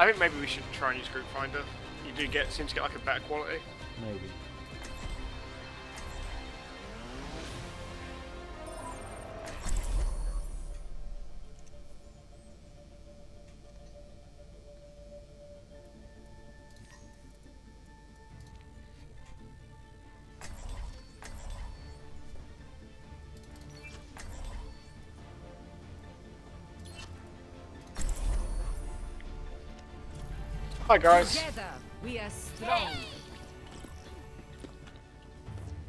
I think maybe we should try and use Group Finder. You do get seem to get like a better quality. Maybe. Hi guys. Together, we are strong.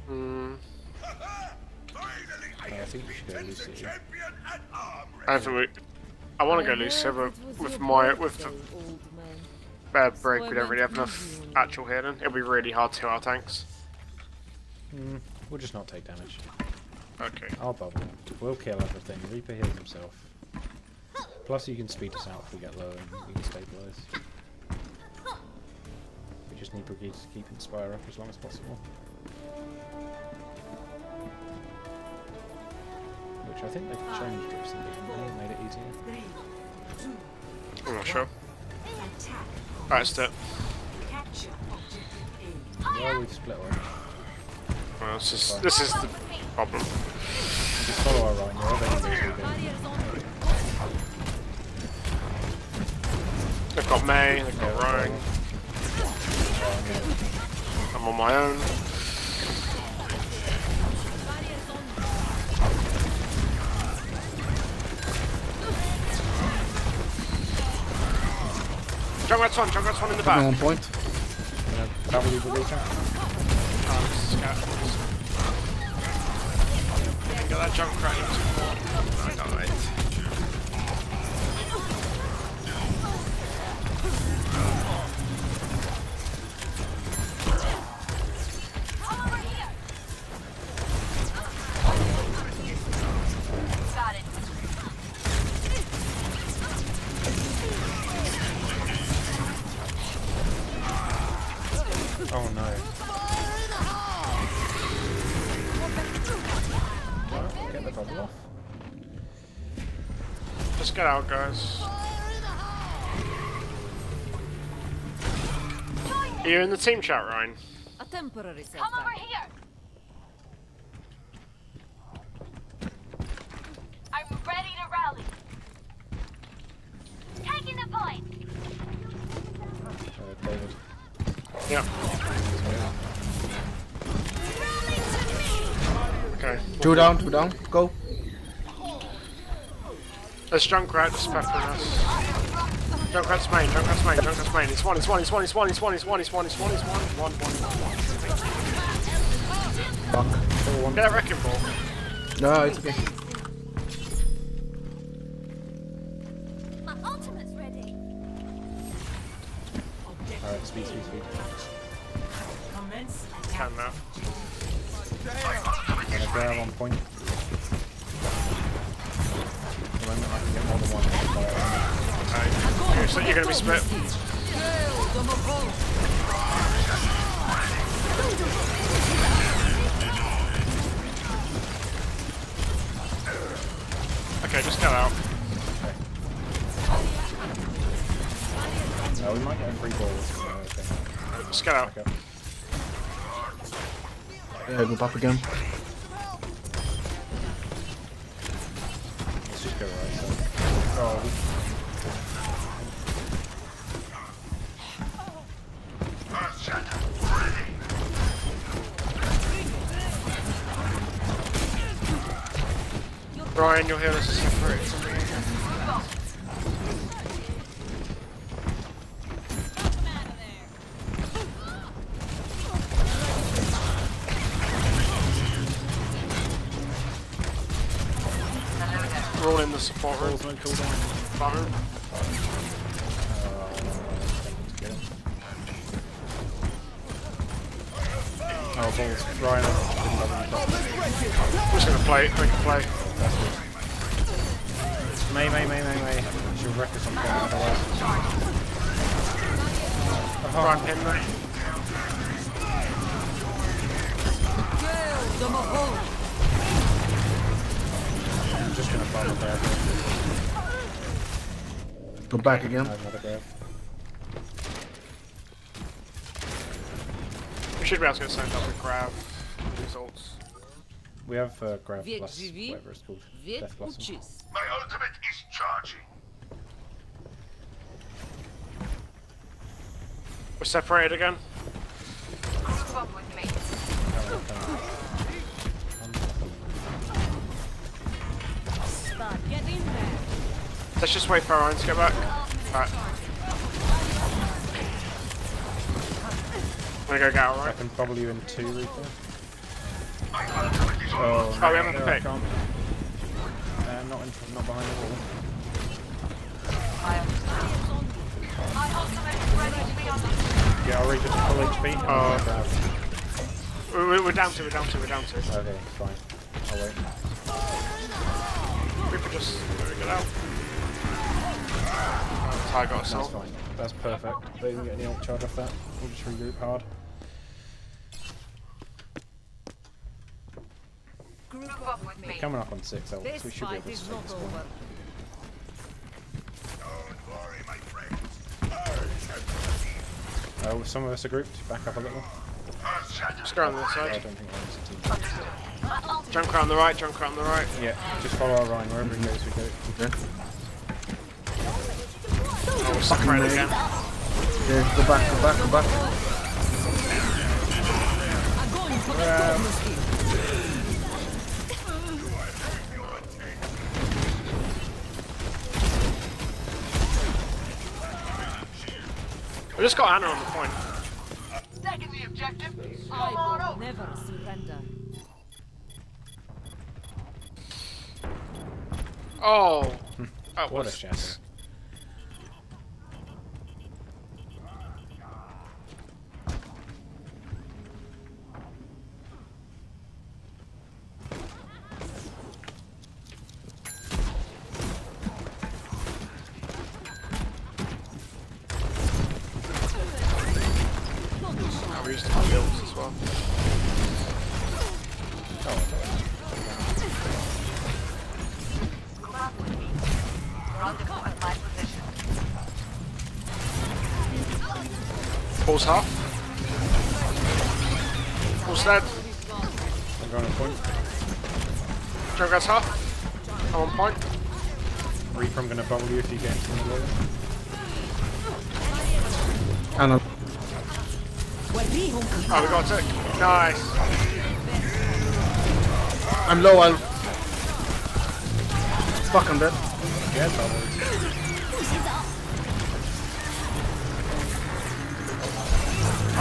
Hmm. I think we should go Lucy. I think we. I want to go Lucio, but with my with the bad break, we don't really have enough actual healing. It'll be really hard to hit our tanks. Mm, we'll just not take damage. Okay. I'll bubble. We'll kill everything. Reaper heals himself. Plus you can speed us out if we get low and we can stabilize. We just need Brigitte to keep Inspire up as long as possible. Which I think they've changed recently, haven't they? Made it easier. I'm not sure. Alright, do it. Yeah, we've split already. Well, this is this is the problem. We just follow our Rein, wherever he goes we go. They've got Mei, they've got Ryan. I'm on my own. Junkrat's one, Junkrat's one in the back. on point. Yeah, Cavalry Brigade. Um, scat. Get that Junkrat into one. Get out, guys. Are you in the team chat, Ryan? A temporary Come over here. I'm ready to rally. Taking the point. Yeah. Okay. Two down, two down. Go. There's Junkrat just peppering us. Junkrat's main, Junkrat's main, Junkrat's main. It's one, it's one, it's one, it's one, it's one, it's one, it's one, it's one, it's one, one, one, one, one. Fuck. Still one. Get that wrecking ball. No, it's okay. My ultimate's ready. Alright, speed, speed, speed. Okay. Okay, so you're gonna be split. Okay, just get out. Oh, we might get three balls. Uh, okay. Just get out. Okay. Yeah, go up again. Let's just go right. So. Oh, Brian, you'll hear this as separate. Roll in the support room. Cool, cool down. Oh, balls. Ryan, I'm just gonna play, we play. That's good. Mei, Mei, Mei, Mei, Mei. She'll wreck us on point otherwise. Oh, Run, Henry. I'm just gonna follow grab. Go back again. We should be able to send up the grab results. We have uh, Grav Wiek Plus, żywi, whatever it's called. Wiek Death Blossom. My ultimate is charging. We're separated again. Group up with me. Get in there. Let's just wait for Orion to get back. Alright. I'm gonna go get I can bubble you in two, Reaper. My ultimate is on. Oh, Oh, we haven't no, I picked. can't. Uh, not, in, not behind the wall. My ultimate is ready to be unleashed. Yeah, I'll Reaper to full HP. and Oh. We're, we're- we're down to, we're down to, we're down to. Okay, fine. I'll wait. Reaper just get out. Ty got us That's fine. That's perfect. They didn't get any ult charge off that. We'll just regroup hard. They're coming up on six, so we should be able to take this one. Oh, some of us are grouped. Back up a little. Scroll on the side. I don't think I was team. Junker on the right, Junker on the right. Yeah, just follow our line wherever he goes, we go. Okay. Oh, we're stuck right again. Yeah, go back, go back, go back. Um, We just got Anna on the point. Second the objective. I will never surrender. Oh. That What a oh, was close half. Close dead. I'm going on point. Jograd's half. I'm on point. Reaper, I'm gonna bubble you if you get into the lower. And I'm. Oh, we got it. Nice. I'm low, I'll. Fuck, I'm dead. Yeah, bubble.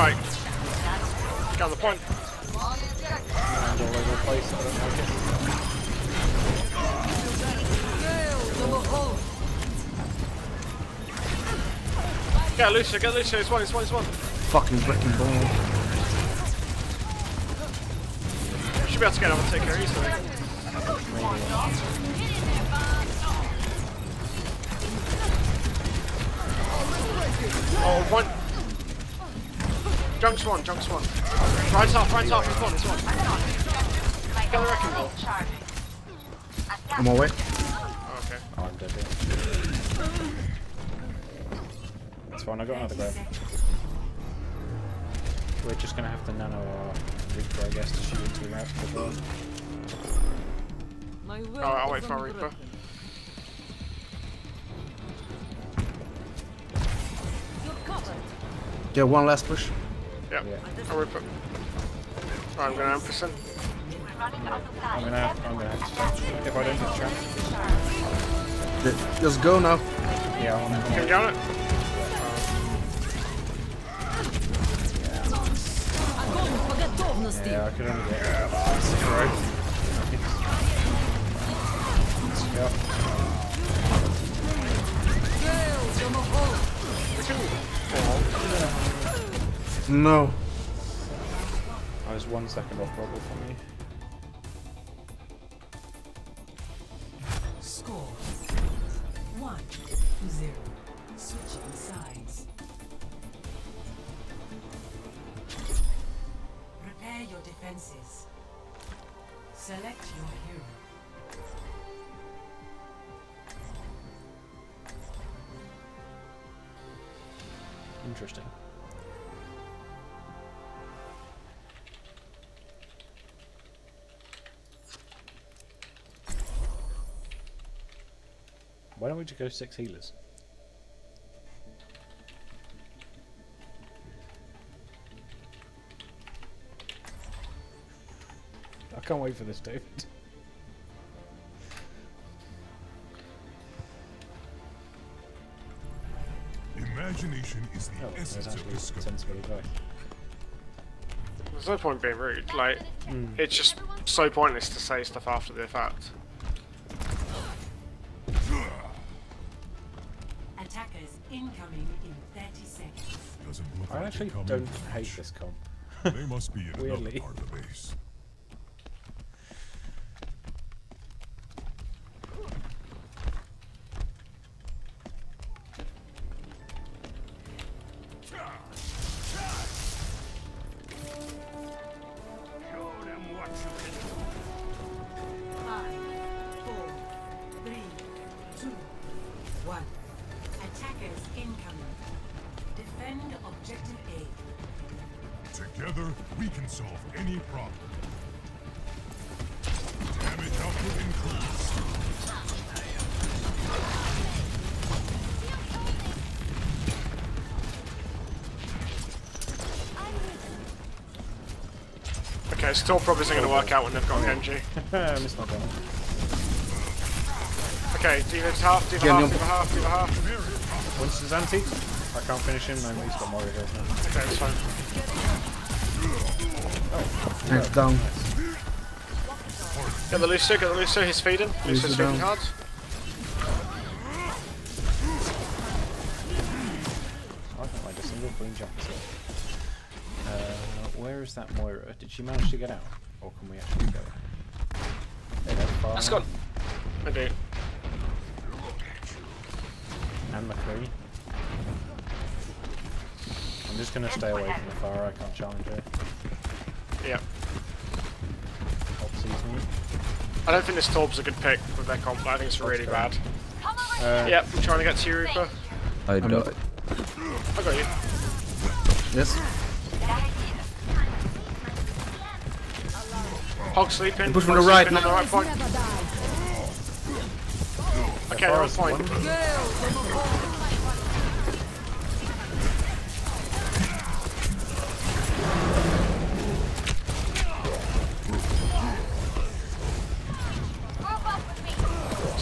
Right. Get the point. And all over the place. I don't like it. Get Lucio, get Lucio. It's one, it's one, it's one. Fucking wrecking ball. Should be able to get another tick here easily. Junk's one, Junk's one. Right half, right half, it's one, it's one. My Get the wrecking ball. charging. I'm away. Oh, okay. Oh, I'm dead here. That's fine, I got another grav. We're just gonna have to nano our Reaper, I guess, to shoot into the map as well. My Alright, I'll wait for a. Reaper. You're covered. Yeah, one last push. Yeah. Oh, I'm gonna ampersand. I'm gonna, I'm gonna. If I don't just try. Just go now. Yeah, I wanna. Down it. Yeah, I could only get. Yeah, that's right. No. I was one second off bubble for me. Score one zero. Switching sides. Prepare your defenses. Select your hero. Interesting. Why don't we just go six healers? I can't wait for this, David. Imagination is the Oh, essence of discovery. sensible guy. There's no point being rude. Like, hmm. it's just so pointless to say stuff after the fact. I actually don't hate this comp. They must be in another part of the base. Solve any problem. Damage output increased. Okay, still probably isn't going to work out when they've got Genji. I missed my gun. Okay, D.Va's half, D.Va Genji half, on- D.Va half, D.Va half. Winston's anti. I can't finish him, and he's got Mario health now. Okay, that's fine. Tank's down. Get the Lucio, get the Lucio, he's feeding. Lucio's Lucio feeding down. hard. I don't like a single queen jump as well. Uh, where is that Moira? Did she manage to get out? Or can we actually go? Hey, that's far Let's now. go. I do. And McCree. I'm just gonna stay away from the fire, I can't challenge her. Yeah. I don't think this Torb's a good pick with their comp, I think it's really Okay. bad. Uh, Yep, I'm trying to get to you, Reaper. I died. I got you. Yes. Hog sleeping. Push from the right sleeping on the right point. Okay, they're on Forest point.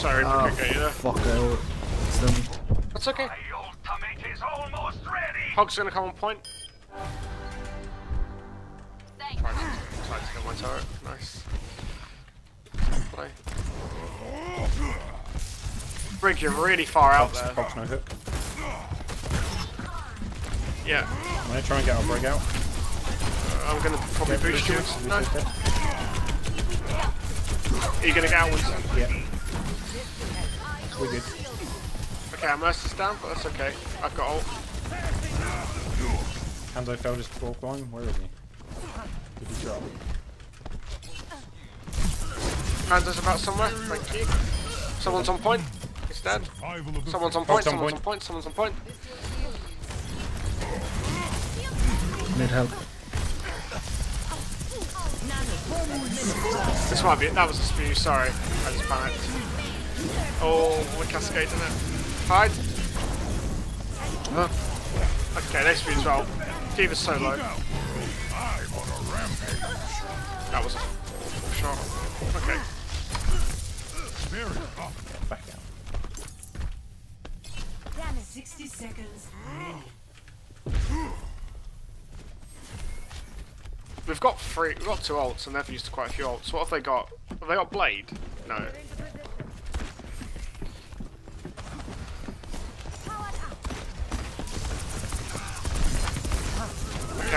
One. Sorry, Oh, Reaper, get you there. fuck. I it's them. That's okay. The ultimate is almost ready. Hog's gonna come on point. Try to, try to kill my turret. Nice. Play. Brig, you're really far out Fox, there. Fox no hook. Yeah, I'm gonna try and get our brig out. Uh, I'm gonna probably Get boost you. Lucius, No, are you gonna get out once? Yeah. We're good. Okay, our Mercy's down, but that's okay. I've got ult. Hanzo fell just before climb. Where is he? Did he drop? Panzer's about somewhere. Thank you. Someone's on point. He's dead. Survival of the Someone's on point. Someone's on point. point. Someone's on point. Need help. This might be. it. That was a spew. Sorry, I just panicked. Oh, we're cascading it. Hide. Ah, Okay, they spew as well. D.Va's so low. I'm on a rampage. That was a shot. Okay. Very tough. Yeah, back out. 60 seconds. We've got three. We've got two ults, and they've used quite a few ults. What have they got? Have they got blade? No. Okay.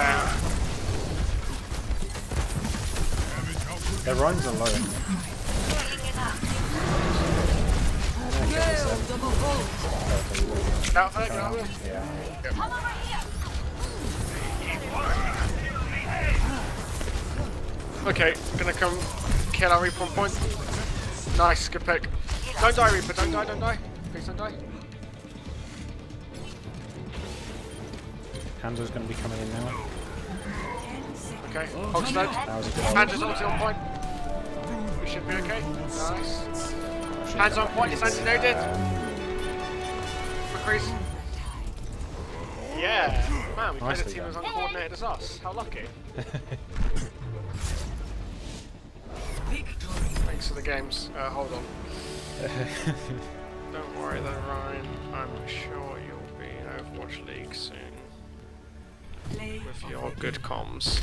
Damage output Their runs are low. Get out there. Get out there. Yeah. Okay, gonna come kill our Reaper on point. Nice, good pick. Don't die, Reaper, don't die, don't die. Please don't die. Hanzo's gonna be coming in now. Okay, Hog's dead. That was a good ult. Hands ulti on point. We should be okay. Nice. Hands on point, it's anti-loaded. crazy. Yeah, man, we played a team as uncoordinated as us. How lucky. Thanks for the games. Uh, hold on. Don't worry though, Ryan. I'm sure you'll be in Overwatch League soon with your good comms.